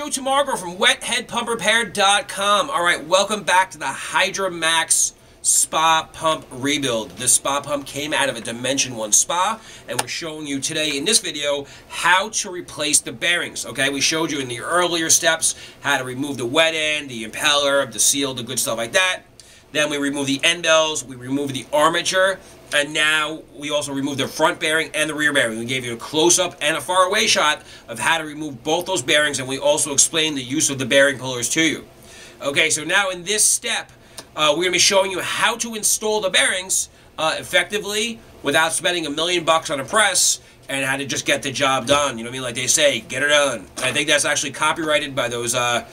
Joe Tamargo from WetheadPumpRepair.com. All right, welcome back to the Hydramax Spa Pump Rebuild. This spa pump came out of a Dimension 1 spa, and we're showing you today in this video how to replace the bearings, okay? We showed you in the earlier steps how to remove the wet end, the impeller, the seal, the good stuff like that. Then we remove the end bells, we remove the armature, and now we also remove the front bearing and the rear bearing. We gave you a close-up and a far-away shot of how to remove both those bearings, and we also explained the use of the bearing pullers to you. Okay, so now in this step, uh, we're going to be showing you how to install the bearings uh, effectively without spending a million bucks on a press and how to just get the job done. You know what I mean? Like they say, get it done. I think that's actually copyrighted by those uh,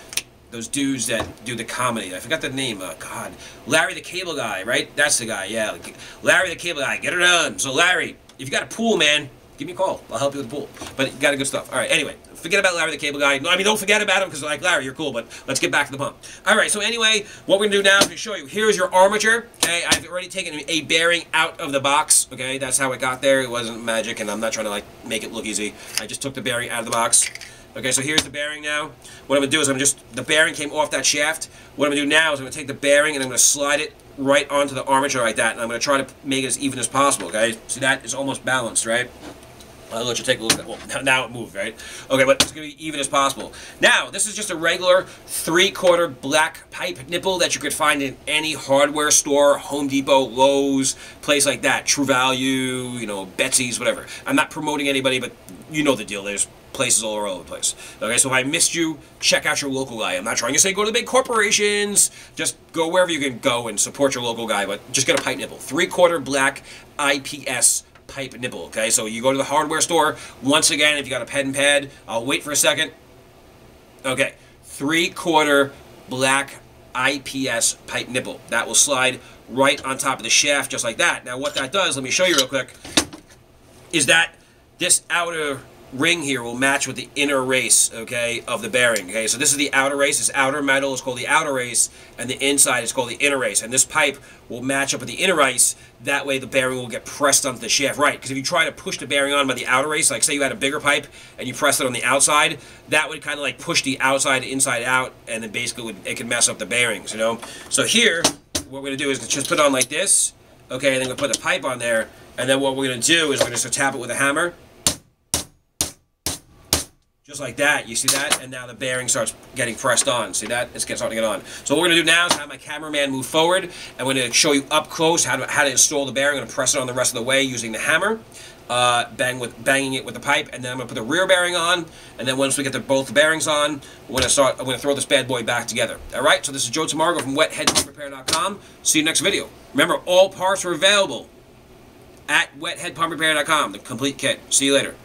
those dudes that do the comedy. I forgot the name. Uh, God, Larry the Cable Guy, right? That's the guy. Yeah, Larry the Cable Guy. Get it done. So Larry, if you got a pool, man, give me a call. I'll help you with the pool. But you got a good stuff. All right. Anyway, forget about Larry the Cable Guy. No, I mean, don't forget about him because like Larry, you're cool. But let's get back to the pump. All right. So anyway, what we're gonna do now is show you. Here's your armature. Okay, I've already taken a bearing out of the box. Okay, that's how it got there. It wasn't magic, and I'm not trying to like make it look easy. I just took the bearing out of the box. Okay, so here's the bearing now. What I'm going to do is I'm just, the bearing came off that shaft. What I'm going to do now is I'm going to take the bearing and I'm going to slide it right onto the armature like that. And I'm going to try to make it as even as possible, okay? See, that is almost balanced, right? I'll let you take a look at it. Well, now it moved, right? Okay, but it's going to be even as possible. Now, this is just a regular three-quarter black pipe nipple that you could find in any hardware store, Home Depot, Lowe's, place like that, True Value, you know, Betsy's, whatever. I'm not promoting anybody, but you know the deal. There's places all over the place. Okay, so if I missed you, check out your local guy. I'm not trying to say go to the big corporations. Just go wherever you can go and support your local guy, but just get a pipe nipple. Three-quarter black IPS pipe nipple, okay? So you go to the hardware store. Once again, if you got a pen and pad, I'll wait for a second. Okay, three-quarter black IPS pipe nipple. That will slide right on top of the shaft just like that. Now what that does, let me show you real quick, is that this outer ring here will match with the inner race, okay, of the bearing, okay? So this is the outer race. This outer metal is called the outer race, and the inside is called the inner race. And this pipe will match up with the inner race. That way the bearing will get pressed onto the shaft right. Because if you try to push the bearing on by the outer race, like say you had a bigger pipe and you press it on the outside, that would kind of like push the outside inside out, and then basically would, it could mess up the bearings, you know? So here, what we're going to do is just put it on like this, okay, and then we'll put the pipe on there, and then what we're going to do is we're going to tap it with a hammer, just like that, you see that? And now the bearing starts getting pressed on. See that? It's starting to get on. So what we're going to do now is have my cameraman move forward, and we're to show you up close how to, how to install the bearing. I'm to press it on the rest of the way using the hammer, uh, bang with banging it with the pipe, and then I'm going to put the rear bearing on, and then once we get the, both bearings on, we're to start. I'm to throw this bad boy back together. All right. So this is Joe Tamargo from WetheadPumpRepair.com. See you next video. Remember, all parts are available at WetheadPumpRepair.com. The complete kit. See you later.